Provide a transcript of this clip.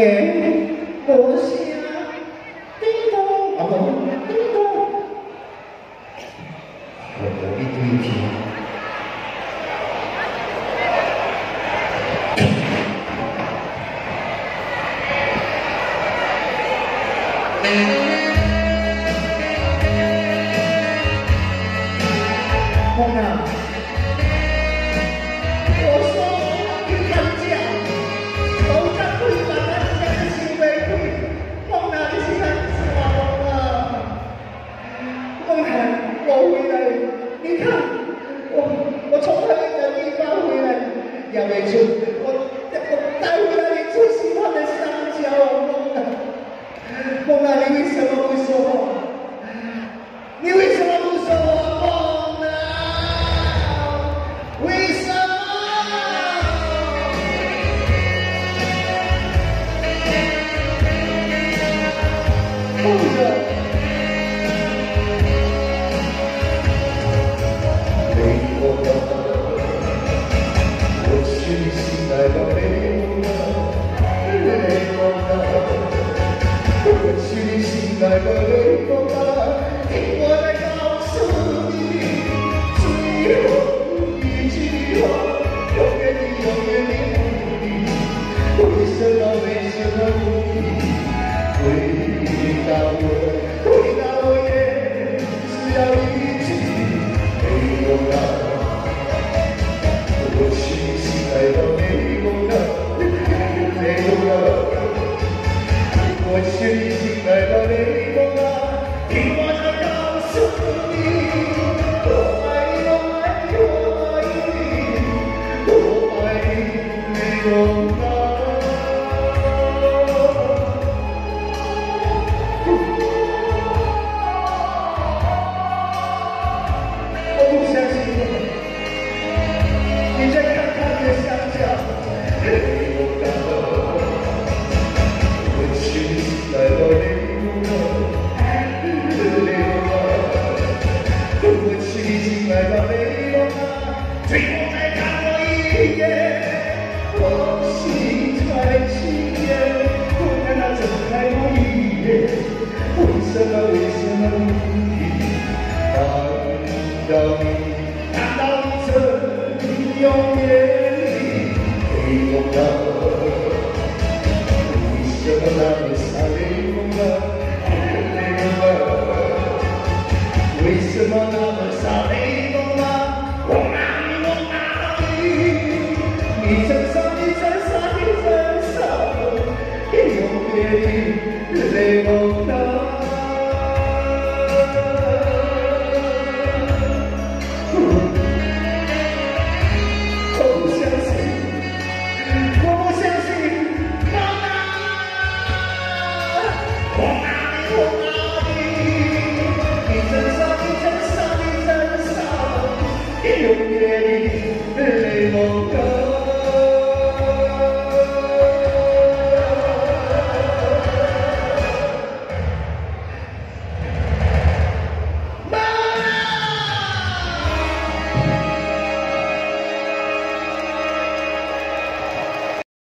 哎，我想叮当，啊不，叮当，我不会停。姑娘。una rivista come sono Thank you. Inject bendición. Amen.